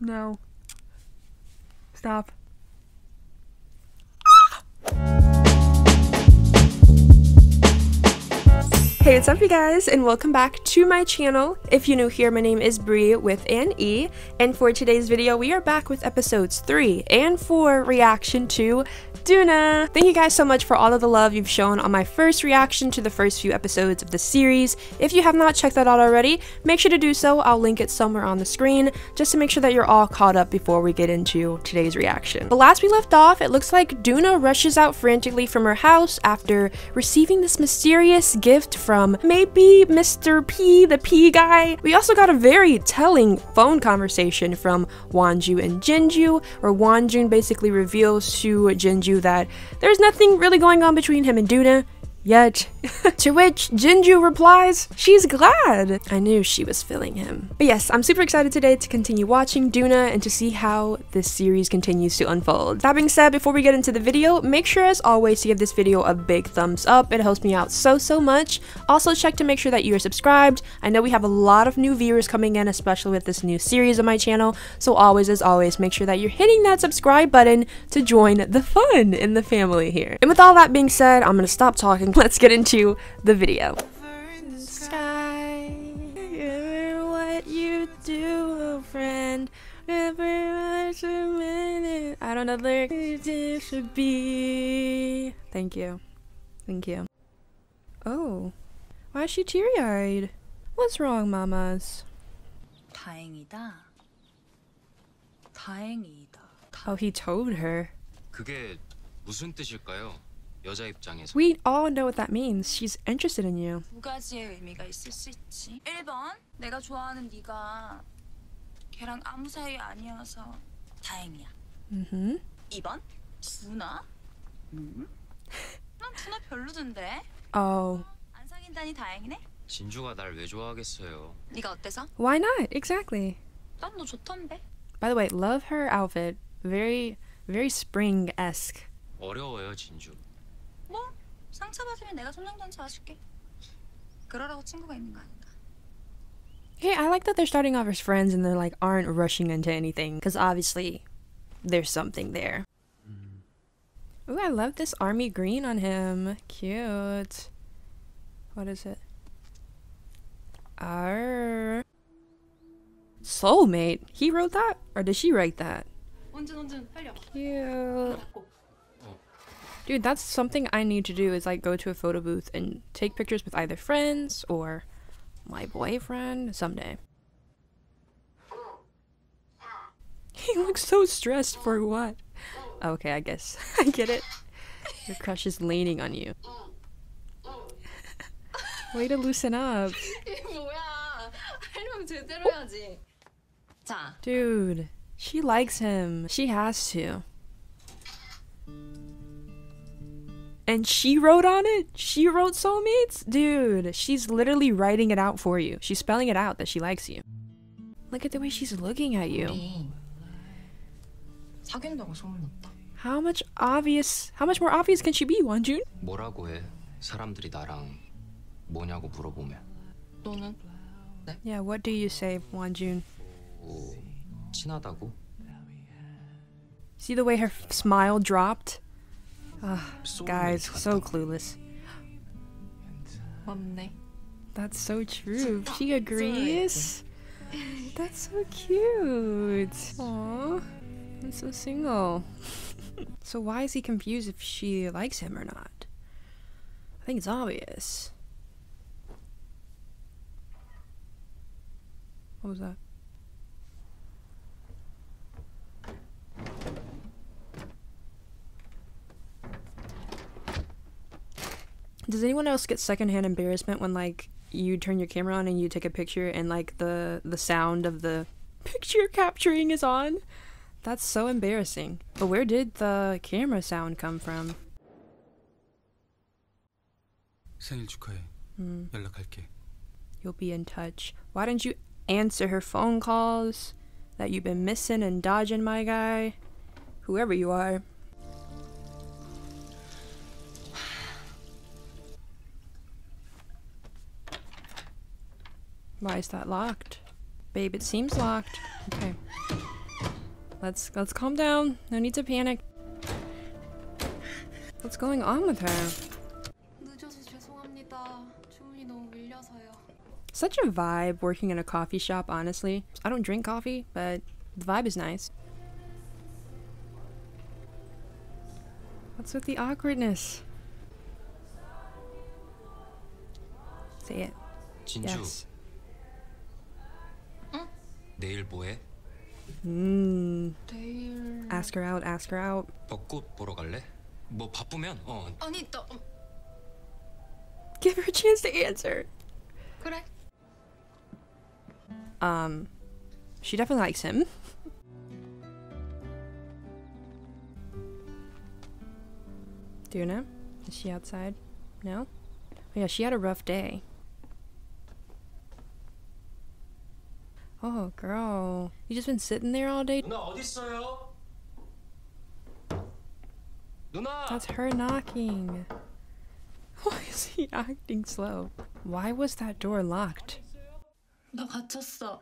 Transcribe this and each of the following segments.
No. Stop. Hey, what's up you guys and welcome back to my channel. If you're new here, my name is Bre with an E, and for today's video, we are back with episodes 3 and 4 reaction to Doona. Thank you guys so much for all of the love you've shown on my first reaction to the first few episodes of the series. If you have not checked that out already, make sure to do so. I'll link it somewhere on the screen just to make sure that you're all caught up before we get into today's reaction. But last we left off, it looks like Doona rushes out frantically from her house after receiving this mysterious gift from maybe Mr. P, the P guy. We also got a very telling phone conversation from Wanju and Jinju, where Wonjun basically reveals to Jinju that. There's nothing really going on between him and Doona yet. to which Jinju replies, she's glad. I knew she was filling him. But yes, I'm super excited today to continue watching Doona and to see how this series continues to unfold. That being said, before we get into the video, make sure as always to give this video a big thumbs up. It helps me out so, so much. Also check to make sure that you are subscribed. I know we have a lot of new viewers coming in, especially with this new series on my channel. So always, as always, make sure that you're hitting that subscribe button to join the fun in the family here. And with all that being said, I'm gonna stop talking. Let's get into the video. Sky, what you do, friend. I don't know the should be. Thank you. Thank you. Oh. Why is she teary-eyed? What's wrong, mamas? 다행이다. 다행이다. Oh, he told her. 그게 무슨 뜻일까요? 여자 입장에서 We all know what that means. She's interested in you. 두 가지의 의미가 있을 수 있지. 1번, 내가 좋아하는 네가 걔랑 아무 사이 아니어서 다행이야. Mm-hmm. 2번, 두나? 음? 난 두나 별로던데. Oh. 안 사귄다니 다행이네. 진주가 날 왜 좋아하겠어요? 네가 어때서? Why not? Exactly. 난 너 좋던데. By the way, love her outfit. Very, very spring-esque. 어려워요 진주. 뭐 상처받으면 내가 손정돈 잡아줄게. 그러라고 친구가 있는 거 아닌가? Hey, I like that they're starting off as friends and they're like aren't rushing into anything because obviously there's something there. Ooh, I love this army green on him. Cute. What is it? Arr. Soulmate. He wrote that, or did she write that? 원준 원준 빨리 와. Cute. Dude, that's something I need to do is like go to a photo booth and take pictures with either friends or my boyfriend someday. He looks so stressed for what? Okay, I guess. I get it. Your crush is leaning on you. Way to loosen up. Dude, she likes him. She has to. and she wrote on it. She wrote soulmates. Dude, she's literally writing it out for you. She's spelling it out that she likes you. Look at the way she's looking at you. How much obvious, how much more obvious can she be, Wonjun? Yeah, what do you say, Wonjun? See the way her smile dropped? Ah, guys, so clueless. That's so true. She agrees. That's so cute. Aww. I'm so single. so why is he confused if she likes him or not? I think it's obvious. What was that? Does anyone else get secondhand embarrassment when like you turn your camera on and you take a picture and like the the sound of the picture capturing is on? That's so embarrassing. But where did the camera sound come from? 생일 축하해. Hmm, 연락할게. you'll be in touch. Why didn't you answer her phone calls that you've been missing and dodging, my guy? Whoever you are. Why is that locked? Babe, it seems locked. Okay. Let's let's calm down. No need to panic. What's going on with her? Such a vibe working in a coffee shop, honestly. I don't drink coffee, but the vibe is nice. What's with the awkwardness? Say it. Yes. 내일 뭐해? 음. 내일 Ask her out. Ask her out. 벚꽃 보러 갈래? 뭐 바쁘면 어. 아니 또. Give her a chance to answer. 그래. Um, she definitely likes him. Doona, is she outside? No. Oh yeah, she had a rough day. Oh, girl. You just been sitting there all day? 누나 어디 있어요? 누나 That's her knocking. Why is he acting slow? Why was that door locked? 나 갇혔어.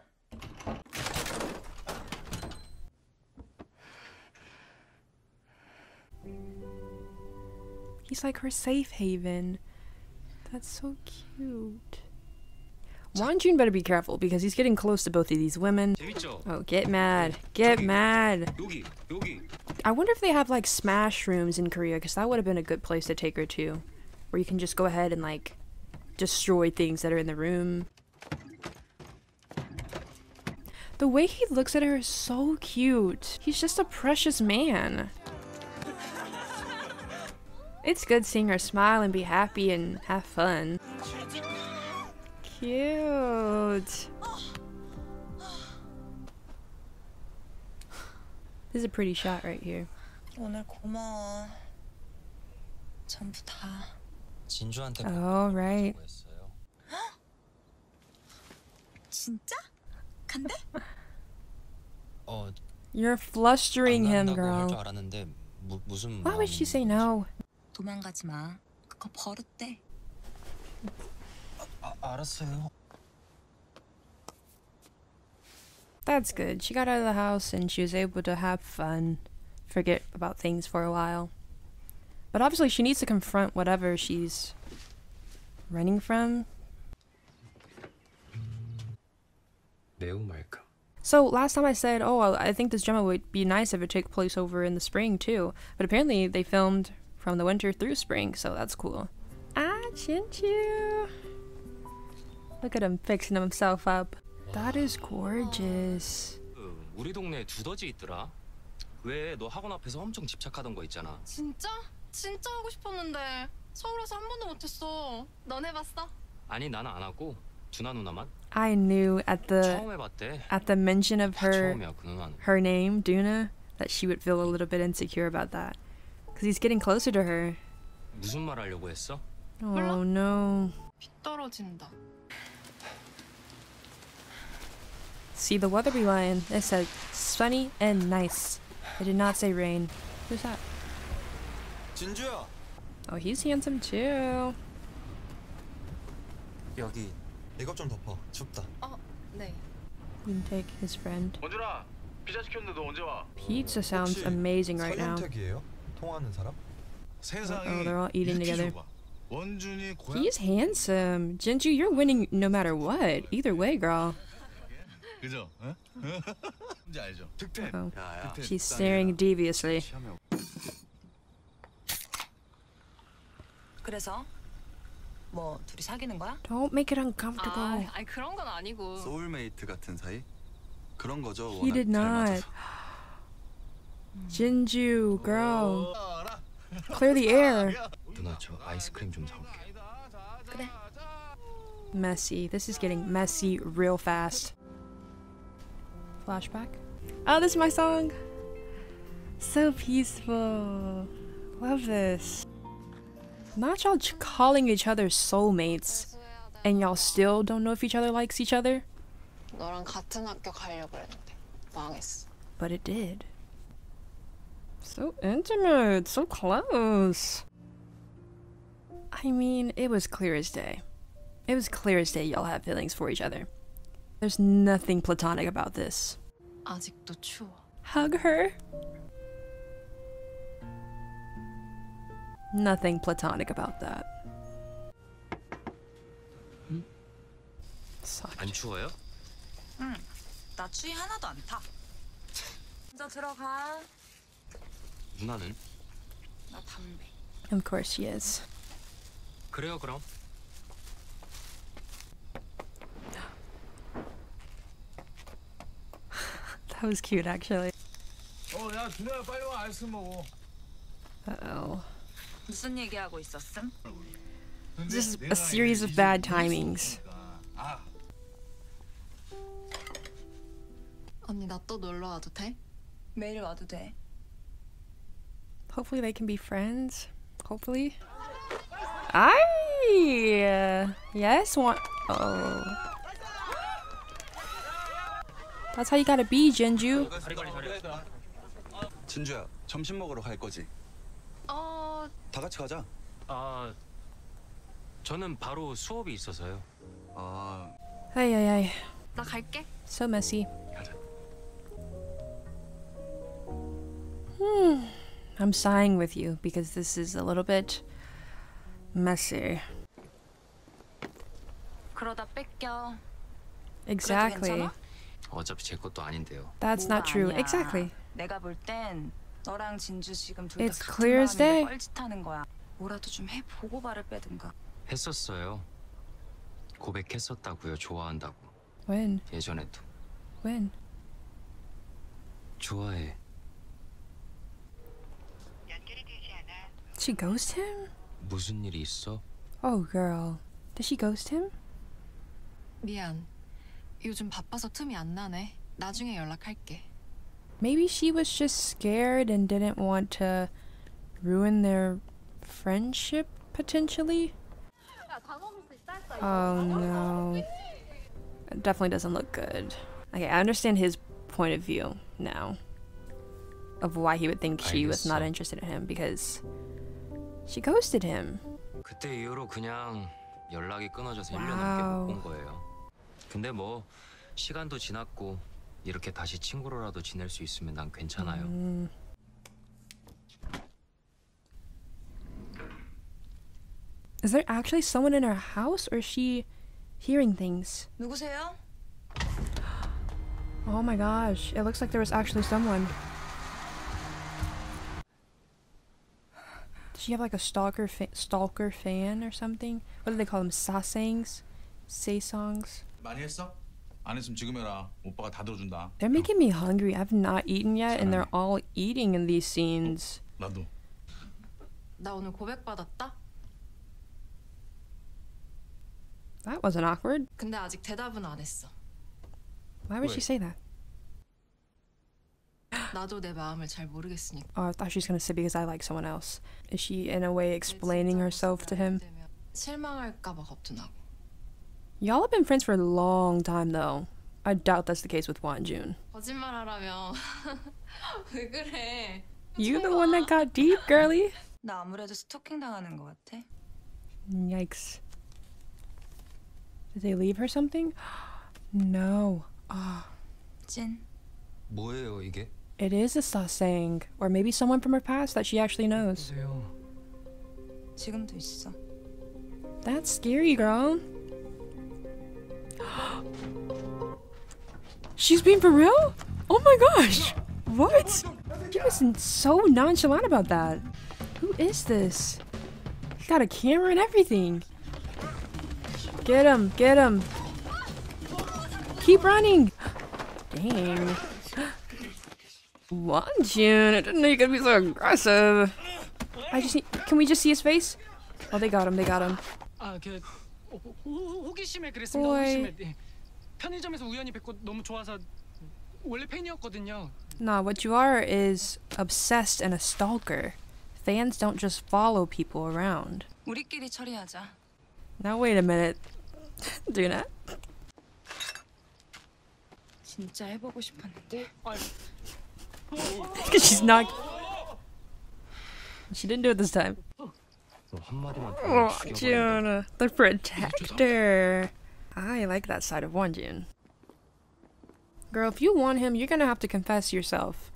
He's like her safe haven. That's so cute. Wonjun better be careful because he's getting close to both of these women. Oh, get mad. Get mad. I wonder if they have like smash rooms in Korea because that would have been a good place to take her to. Where you can just go ahead and like destroy things that are in the room. The way he looks at her is so cute. He's just a precious man. It's good seeing her smile and be happy and have fun. Cute. This is a pretty shot right here. 오늘 고마워. 전부 다. 진주한테 All right. 뭐 했어요? 진짜? 간대? 어 You're flustering 안 him, 간다고 할줄 girl. 알았는데 무, 무슨 Why would she say no? 도망가지 마. 그거 버릇돼. 알았어요. That's good. She got out of the house and she was able to have fun, forget about things for a while. But obviously she needs to confront whatever she's running from. So last time I said, oh, I think this drama would be nice if it took place over in the spring too. But apparently they filmed from the winter through spring, so that's cool. Ah, Jinju! Look at him fixing himself up. That is gorgeous. 우리 동네에 두더지 있더라. 왜 학원 앞에서 엄청 집착하던 거 있잖아. 진짜? 진짜 하고 싶었는데 서울에서 한 번도 못했어. 넌 해봤어? 아니 나는 안 하고 준아 누나만. I knew at the at the mention of her her name Doona that she would feel a little bit insecure about that because he's getting closer to her. 무슨 말 하려고 했어? Oh no. 떨어진다. See the Weatherby line. It said sunny and nice. It did not say rain. Who's that? 진주야. Oh, he's handsome too. 여기 이것 좀 덮어. 춥다. 어, 네. You can take his friend. 원준아 피자 시켰는데 너 언제 와? Pizza sounds 혹시 amazing right now. 설현택이에요? 통화하는 사람? 세상에 Oh, they're all eating 이렇게 together. 좁아. 원준이 고향 He's handsome. Jinju, you're winning no matter what. Either way, girl. 그죠? 어? 뭔지 알죠? 득템 Oh, 야야 she's staring deviously. 그래서 뭐 둘이 사귀는 거야? Don't make it uncomfortable. 아, 아니 그런 건 아니고. 소울메이트 같은 사이? 그런 거죠. He did not. Jinju, girl. Clear the air. 누나 저 아이스크림 좀 사올게. 그래. Messy. This is getting messy real fast. flashback. Oh, this is my song! So peaceful. Love this. Not y'all calling each other soulmates and y'all still don't know if each other likes each other? But it did. So intimate, so close. I mean, it was clear as day. It was clear as day y'all have feelings for each other. There's nothing platonic about this. 아직도 추워. hug her. Nothing platonic about that. Suck. 안 추워요? 나 추위 하나도 안 타. 먼저 들어가. 누나는? 나 담배. Of course she is. 그래요 그럼. That was cute, actually. Uh-oh. This is a series of bad timings. Hopefully they can be friends. Hopefully. I yes, one. Oh. That's how you gotta be, Jinju. 진주야 점심 먹으러 갈 거지? 어 다 같이 가자. 아 저는 바로 수업이 있어서요. 아 Hey, hey, hey. 나 갈게. So messy. Hmm. I'm sighing with you because this is a little bit messy. 그러다 뺏겨. Exactly. 괜찮아? 어차피 제 것도 아닌데요. That's not 뭐가 true. 아니야. Exactly. 내가 볼 땐 너랑 진주 지금 둘 다 It's 같은 clear as day. 마음인데 뻘짓하는 거야. 뭐라도 좀 해보고 발을 빼든가. 했었어요. 고백했었다고요. 좋아한다고. When? 예전에도. When? 좋아해. She ghost him? 무슨 일이 있어? Oh, girl. Did she ghost him? 미안. 요즘 바빠서 틈이 안 나네. 나중에 연락할게. Maybe she was just scared and didn't want to ruin their friendship potentially. Oh no. It definitely doesn't look good. Okay, I understand his point of view now of why he would think she was not 알겠어. interested in him because she ghosted him. 그때 이후로 그냥 연락이 끊어져서 1년 와우. 넘게 못 본 거예요. 근데 뭐 시간도 지났고 이렇게 다시 친구로라도 지낼 수 있으면 난 괜찮아요. Mm. Is there actually someone in her house or is she hearing things? 누구세요? Oh my gosh, it looks like there was actually someone. Does she have like a stalker fa- stalker fan or something? What do they call them? Sasangs? Sasangs? 많이 했어? 안 했으면 지금 해라 오빠가 다 들어준다 They're making me hungry. I've not eaten yet, and they're all eating in these scenes. 나도 나 오늘 고백 받았다. That wasn't awkward. 근데 아직 대답은 안 했어. Why would she Wait. say that? 나도 내 마음을 잘 모르겠으니까. Oh, I thought she was gonna say because I like someone else. Is she in a way explaining herself to him? 실망할까봐 겁도 나고. Y'all have been friends for a long time though. I doubt that's the case with Won Jun. You're the one that got deep, girly. 나 아무래도 스토킹 당하는 것 같아. Yikes. Did they leave her something? no. Oh. 뭐예요 이게? It is a sasang, or maybe someone from her past that she actually knows. That's scary, girl. She's being for real? Oh my gosh! What? She was so nonchalant about that. Who is this? He's got a camera and everything. Get him, get him. Keep running. Dang. Wonjun, I didn't know you could be so aggressive. I just need, can we just see his face? Oh, they got him, they got him. Uh, 아그 호기심에 그랬습니다. 오이. 호기심에 예. 편의점에서 우연히 뵙고 너무 좋아서 원래 팬이었거든요. Nah, what you are is obsessed and a stalker. Fans don't just follow people around. 우리끼리 처리하자. Now wait a minute. Do that. 진짜 해보고 싶었는데. Because she's not. She didn't do it this time. Oh, Jun, the protector. I like that side of Wonjun. Girl, if you want him, you're gonna have to confess yourself.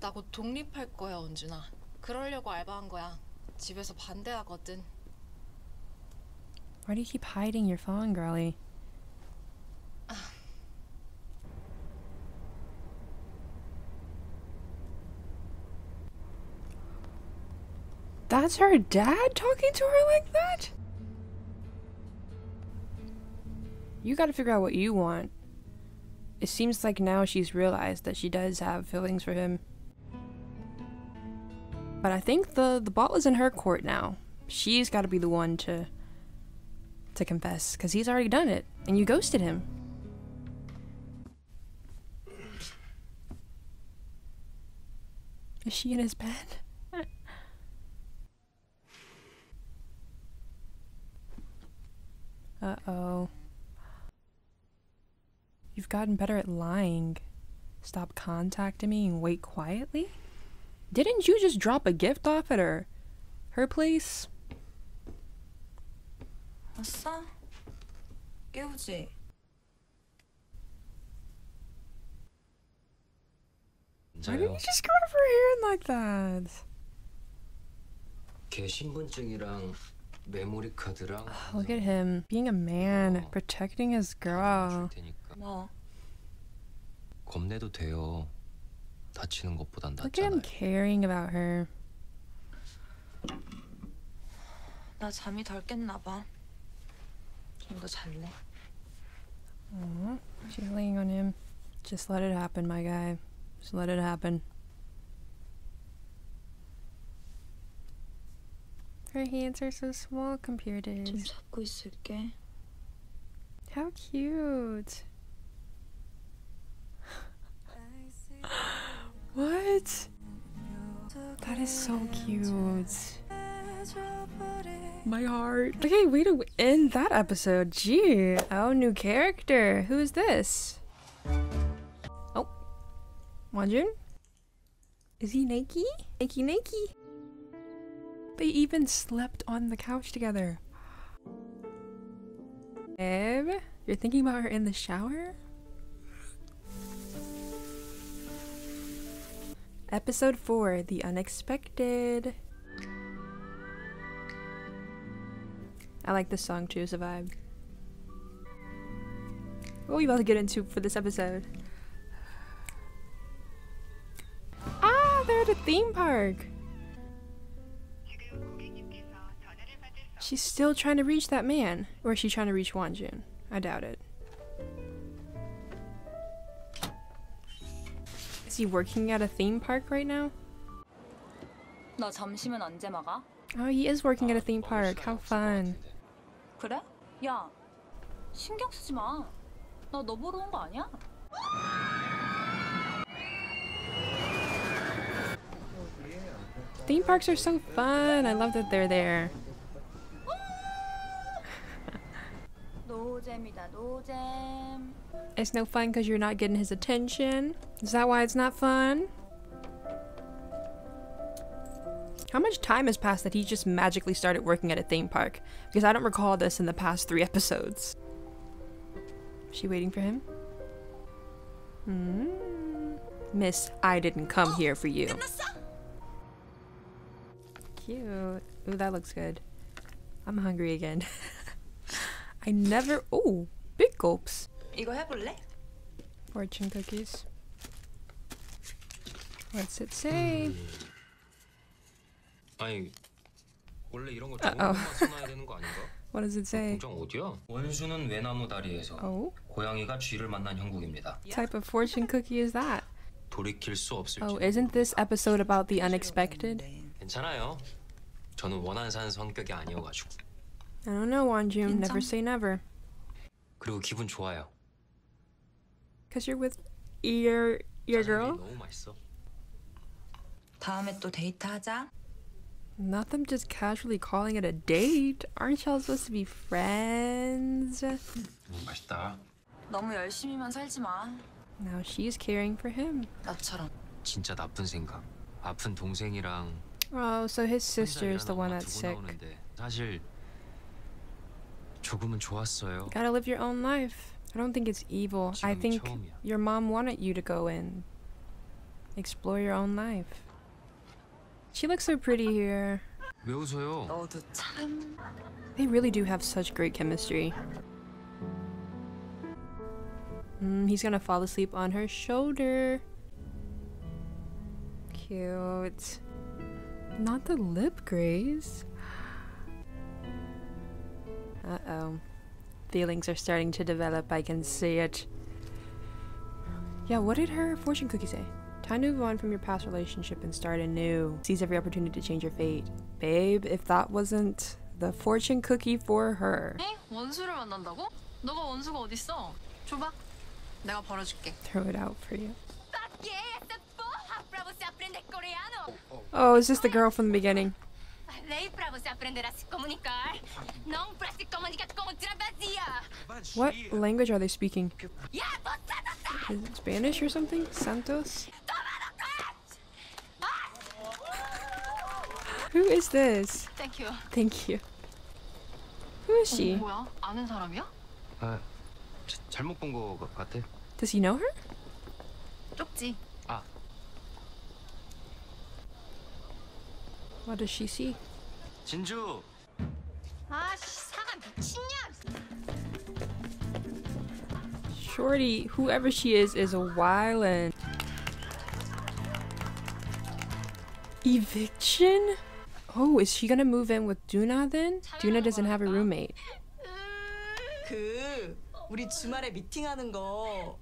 나곧 독립할 거야, 은준아. 그러려고 알바한 거야. 집에서 반대하거든. Why do you keep hiding your phone, girlie? That's her dad talking to her like that? You gotta figure out what you want. It seems like now she's realized that she does have feelings for him. But I think the, the ball is in her court now. She's gotta be the one to to confess because he's already done it and you ghosted him. Is she in his bed? uh oh. You've gotten better at lying. Stop contacting me and wait quietly? Didn't you just drop a gift off at her? Her place? 왔어? 깨우지? Why did 진짜요? you just grab her hair like that? 걔 신분증이랑 메모리 카드랑 Look at him being a man, Oh. protecting his 줄 girl. 테니까 뭐? 겁내도 돼요. 다치는 것보단 Look at him 낫잖아요. caring about her. 나 잠이 덜 깼나 봐. 좀 더 잘래. Aw, she's laying on him. Just let it happen, my guy. Just let it happen. Her hands are so small compared to 좀 his. 잡고 있을게. How cute. what? That is so cute. My heart. Okay, way to end that episode. Gee. Oh, new character. Who is this? Oh. Wanjun? Is he Nike? Nike Nike? They even slept on the couch together. Babe, you're thinking about her in the shower? Episode 4 The Unexpected. I like this song too, it's a vibe. What are we about to get into for this episode? Ah, they're at a theme park. She's still trying to reach that man. Or is she trying to reach Wonjun? I doubt it. Is he working at a theme park right now? Oh, he is working at a theme park. How fun. Theme parks are so fun. I love that they're there. It's no fun because you're not getting his attention. Is that why it's not fun? How much time has passed that he just magically started working at a theme park? Because I don't recall this in the past three episodes. Is she waiting for him? Hmm. Miss, I didn't come here for you. Cute. Ooh, that looks good. I'm hungry again. I never. Oh, big gulps. 이거 해볼래? Fortune cookies. What's it say? 아니 원래 이런 거 좋은 어, 어. 것만 써놔야 되는 거 아닌가? What does it say? 공장 어디야? 원수는 외나무 다리에서 Oh, 고양이가 쥐를 만난 형국입니다. type of fortune cookie is that? 돌이킬 수 없을지. Oh, isn't this episode about the unexpected? 괜찮아요. 저는 원한 사는 성격이 아니어가지고. I don't know, Wonjun. Never say never. Cause you're with your your girl. Not them just casually calling it a date. Aren't y'all supposed to be friends? 맛있다. 너무 열심히만 살지 마. Now she's caring for him. 나처럼. 진짜 나쁜 생각. 아픈 동생이랑. Oh, so his sister is the one that's sick. 조금은 좋았어요. Gotta live your own life. I don't think it's evil. I 지금이 think 처음이야. your mom wanted you to go in. explore your own life. She looks so pretty here. 왜 웃어요? 너도 참 They really do have such great chemistry. Mm, he's gonna fall asleep on her shoulder. Cute. Not the lip graze. Uh-oh. Feelings are starting to develop, I can see it. Yeah, what did her fortune cookie say? Time to move on from your past relationship and start anew. Seize every opportunity to change your fate. Babe, if that wasn't the fortune cookie for her. Throw it out for you. Oh, is this the girl from the beginning? What language are they speaking? Spanish or something? Santos? Who is this? Thank you. Thank you. Who is she? Oh, does he know her? 쪽지. What does she see? 진주. 아씨 Shorty, whoever she is, is a wild Eviction? Oh, is she gonna move in with Doona then? Doona doesn't have a roommate. 그 우리 주말에 미팅하는 거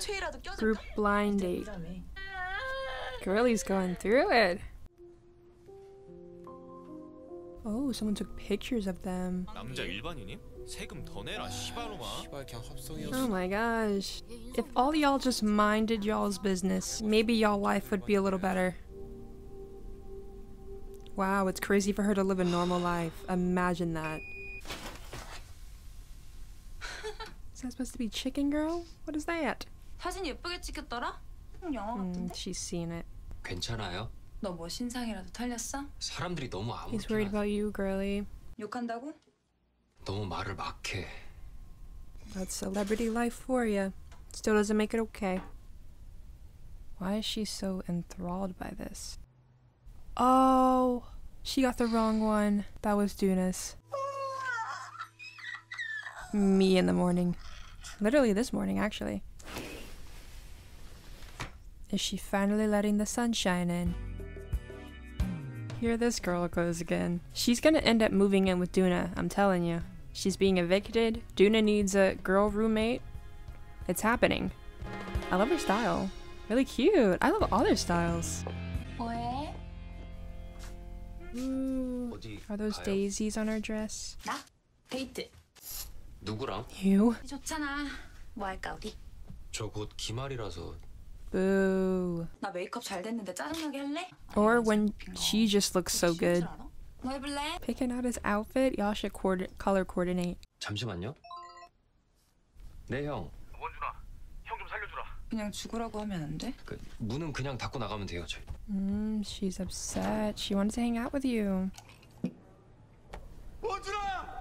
최애라도 Group blind date. Girlie's going through it. Oh, someone took pictures of them. 남자 일반인임? 세금 더 내라 시발로마 시발 그냥 합성이었어. Oh my gosh. If all y'all just minded y'all's business, maybe y'all life would be a little better. Wow, it's crazy for her to live a normal life. Imagine that. Is that supposed to be Chicken Girl? What is that? 사진 예쁘게 찍혔더라? 응, 영화 Hmm, 같은데. she's seen it. 괜찮아요? 너 신상이라도 털렸어? 사람들이 너무 아무. He's worried about you, girlie. 욕한다고? 너무 말을 막해. That's celebrity life for you. Still doesn't make it okay. Why is she so enthralled by this? Oh, she got the wrong one. That was Doonas. Me in the morning. Literally this morning, actually. Is she finally letting the sunshine in? here this girl goes again. She's gonna end up moving in with Doona, I'm telling you. She's being evicted, Doona needs a girl roommate. It's happening. I love her style. Really cute. I love all their styles. Ooh, are those daisies on her dress? You? Boo. 나 메이크업 잘 됐는데 짜증나게 할래? Or when she just looks so good. 뭐 해볼래? Picking out his outfit, y'all should coordi- color coordinate. 잠시만요. 네 형. 그냥 죽으라고 하면 안 돼? 그 문은 그냥 닫고 나가면 돼요. 저희. Mm, she's upset. She wanted to hang out with you.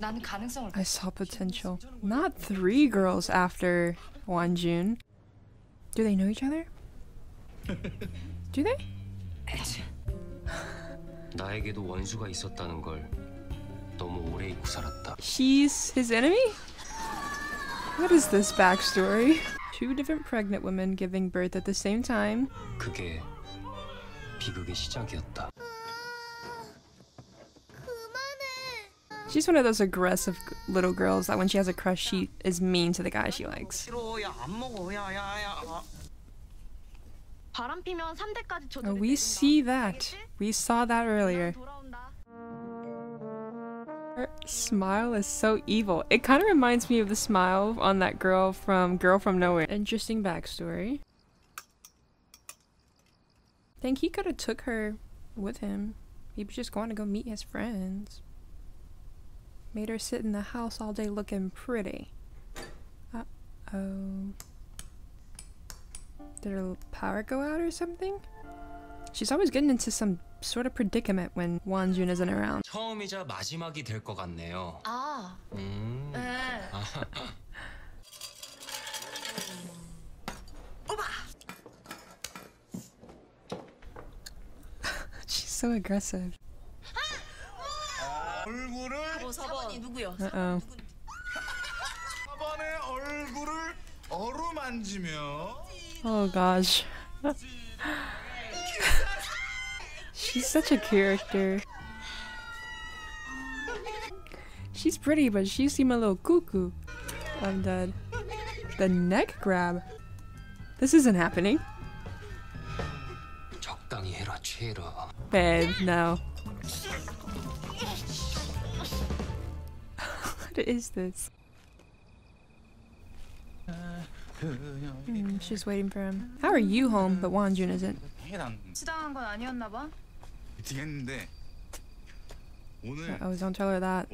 난 가능성을 I saw potential. Not three girls after Wanjun. Do they know each other? Do they? 나에게도 원수가 있었다는 걸 너무 오래 잊고 살았다. She's his enemy? What is this backstory? Two different pregnant women giving birth at the same time. 그게 비극의 시작이었다. She's one of those aggressive g- little girls that when she has a crush, she is mean to the guy she likes. Uh, we see that. We saw that earlier. Her smile is so evil. It kind of reminds me of the smile on that girl from Girl From Nowhere. Interesting backstory. Think he could have took her with him. He was just going to go meet his friends. Made her sit in the house all day looking pretty. Uh-oh their power go out or something? She's always getting into some sort of predicament when Wonjun isn't around. Ah. She's so aggressive. Uh-oh. Oh gosh. She's such a character. She's pretty, but she seems a little cuckoo. Um, I'm dead. The neck grab? This isn't happening. Bad. no. what is this? Mm, she's waiting for him. How are you home, but Wonjun isn't? I was oh, don't tell her that.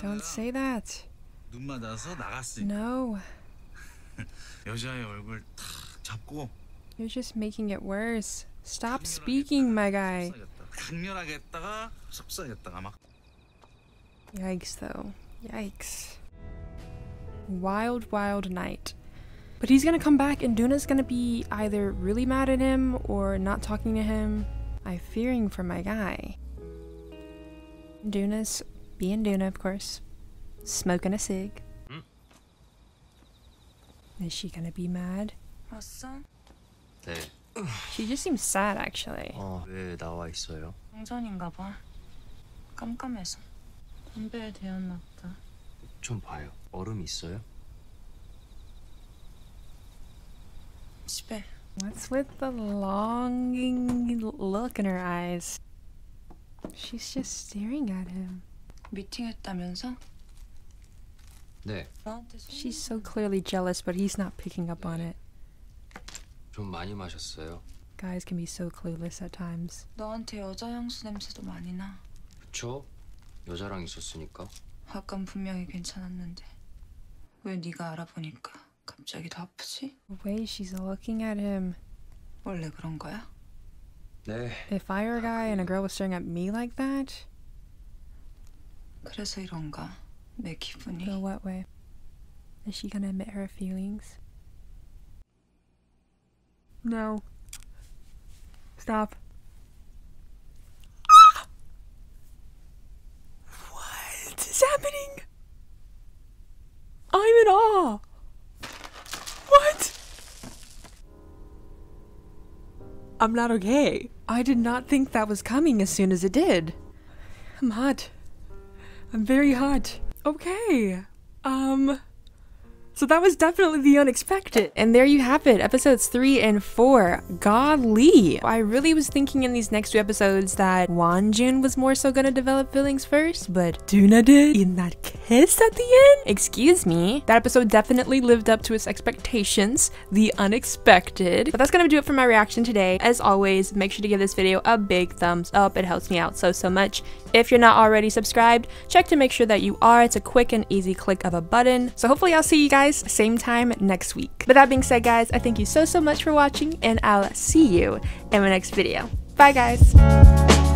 Don't say that. No. You're just making it worse. Stop speaking, my guy. Yikes, though. Yikes. Wild, wild night. But he's gonna come back and Doona's gonna be either really mad at him or not talking to him. I'm fearing for my guy. Doona's being Doona, of course. Smoking a cig. Mm. Is she gonna be mad? Awesome. She just seems sad, actually. 어, 왜 나와 있어요? 봐. 깜깜해서. 담배에 대었나 보다. 좀 봐요. 얼음 있어요? 집에. What's with the longing look in her eyes? She's just staring at him. 미팅했다면서? 네. 나한테 She's so clearly jealous, but he's not picking up on it. 좀 많이 마셨어요. Guys can be so clueless at times. 너한테 여자 향수 냄새도 많이 나. 그쵸? 여자랑 있었으니까. 아깐 분명히 괜찮았는데 왜 네가 알아보니까 갑자기 더 아프지? The way she's looking at him. 원래 그런 거야? 네. If I were a guy and a girl was staring at me like that, 그래서 이런가 내 기분이 the what way? Is she gonna admit her feelings? No. Stop. Happening? I'm in awe. What? I'm not okay. I did not think that was coming as soon as it did. I'm hot. I'm very hot. Okay. Um. So that was definitely the unexpected. And there you have it, episodes 3 and 4. Golly. I really was thinking in these next two episodes that Wonjun was more so gonna develop feelings first, but Doona did in that kiss at the end? Excuse me. That episode definitely lived up to its expectations, the unexpected. But that's gonna do it for my reaction today. As always, make sure to give this video a big thumbs up. It helps me out so, so much. If you're not already subscribed, check to make sure that you are. It's a quick and easy click of a button. So hopefully I'll see you guys same time next week. But that being said, guys, I thank you so, so much for watching, and I'll see you in my next video. Bye, guys.